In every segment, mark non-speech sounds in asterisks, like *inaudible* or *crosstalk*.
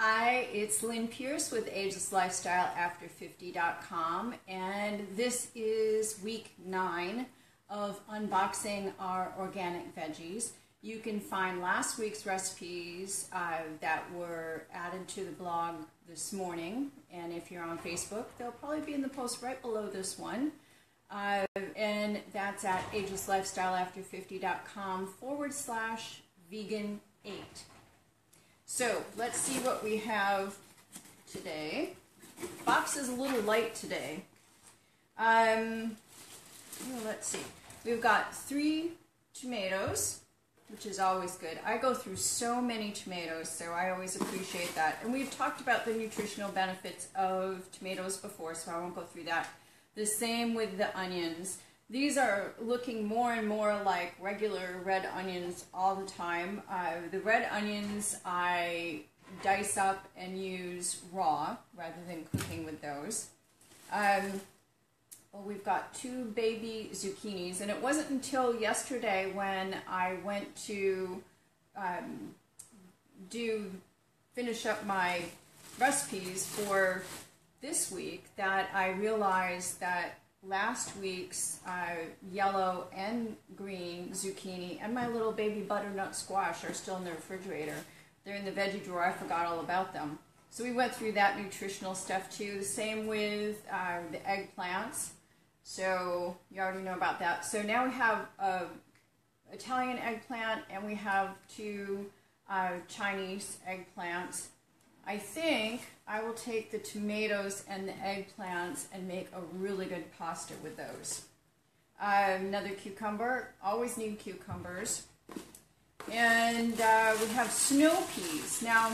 Hi, it's Lynn Pierce with Ageless Lifestyle After 50.com, and this is week nine of unboxing our organic veggies. You can find last week's recipes uh, that were added to the blog this morning, and if you're on Facebook, they'll probably be in the post right below this one. Uh, and that's at agelesslifestyleafter50.com forward slash vegan 8. So let's see what we have today. Box is a little light today. Um, let's see. We've got three tomatoes, which is always good. I go through so many tomatoes, so I always appreciate that. And we've talked about the nutritional benefits of tomatoes before, so I won't go through that. The same with the onions. These are looking more and more like regular red onions all the time. Uh, the red onions I dice up and use raw rather than cooking with those. Um, well, we've got two baby zucchinis, and it wasn't until yesterday when I went to um, do finish up my recipes for this week that I realized that last week's uh, yellow and green zucchini and my little baby butternut squash are still in the refrigerator. They're in the veggie drawer. I forgot all about them. So we went through that nutritional stuff too. The same with uh, the eggplants. So you already know about that. So now we have a Italian eggplant and we have two uh, Chinese eggplants. I think I will take the tomatoes and the eggplants and make a really good pasta with those. Uh, another cucumber, always need cucumbers. And uh, we have snow peas. Now,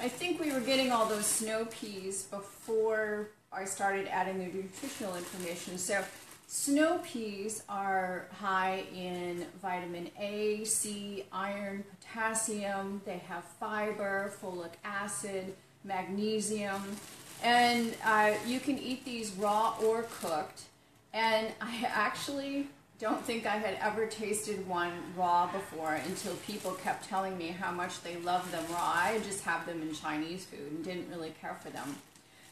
I think we were getting all those snow peas before I started adding the nutritional information. So Snow peas are high in vitamin A, C, iron, potassium. They have fiber, folic acid, magnesium. And uh, you can eat these raw or cooked. And I actually don't think I had ever tasted one raw before until people kept telling me how much they love them raw. I just have them in Chinese food and didn't really care for them.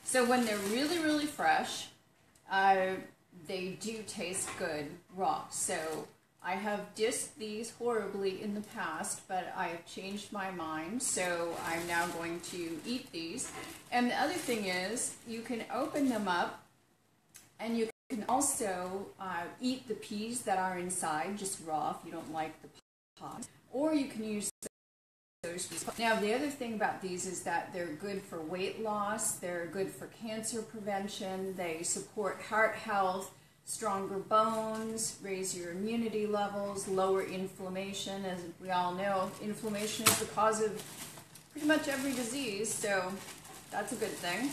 So when they're really, really fresh, uh, they do taste good raw. So I have dissed these horribly in the past, but I've changed my mind, so I'm now going to eat these. And the other thing is, you can open them up, and you can also uh, eat the peas that are inside, just raw if you don't like the pod, or you can use now, the other thing about these is that they're good for weight loss, they're good for cancer prevention, they support heart health, stronger bones, raise your immunity levels, lower inflammation. As we all know, inflammation is the cause of pretty much every disease, so that's a good thing.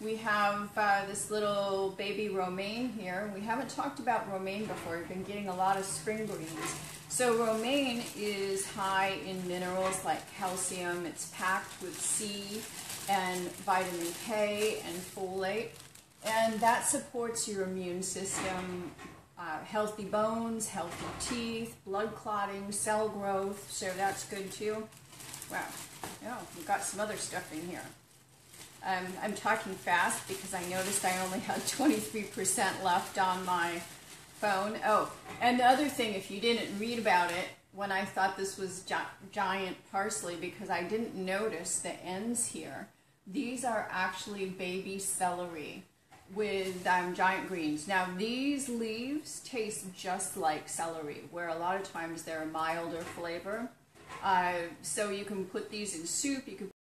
We have uh, this little baby romaine here. We haven't talked about romaine before. We've been getting a lot of spring greens. So romaine is high in minerals like calcium. It's packed with C and vitamin K and folate. And that supports your immune system, uh, healthy bones, healthy teeth, blood clotting, cell growth. So that's good too. Wow. Oh, we've got some other stuff in here. Um, I'm talking fast because I noticed I only had *laughs* 23% left on my phone. Oh, and the other thing, if you didn't read about it, when I thought this was gi giant parsley, because I didn't notice the ends here, these are actually baby celery with um, giant greens. Now, these leaves taste just like celery, where a lot of times they're a milder flavor. Uh, so you can put these in soup, you can